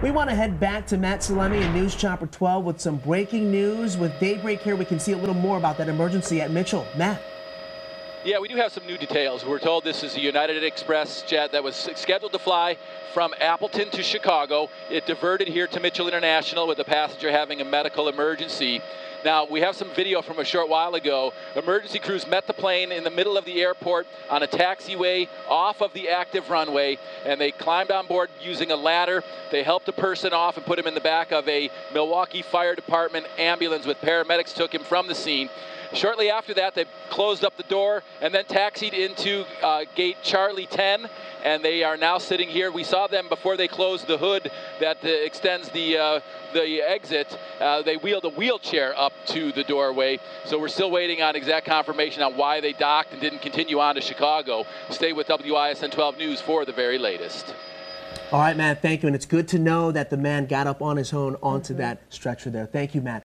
We want to head back to Matt Salemi and News Chopper 12 with some breaking news. With Daybreak here, we can see a little more about that emergency at Mitchell. Matt. Yeah, we do have some new details. We're told this is a United Express jet that was scheduled to fly from Appleton to Chicago. It diverted here to Mitchell International with a passenger having a medical emergency. Now, we have some video from a short while ago. Emergency crews met the plane in the middle of the airport on a taxiway off of the active runway, and they climbed on board using a ladder. They helped a person off and put him in the back of a Milwaukee Fire Department ambulance with paramedics took him from the scene. Shortly after that, they closed up the door and then taxied into uh, gate Charlie 10, and they are now sitting here. We saw them before they closed the hood that uh, extends the uh, the exit. Uh, they wheeled a wheelchair up to the doorway, so we're still waiting on exact confirmation on why they docked and didn't continue on to Chicago. Stay with WISN 12 News for the very latest. All right, Matt, thank you. And it's good to know that the man got up on his own onto that stretcher there. Thank you, Matt.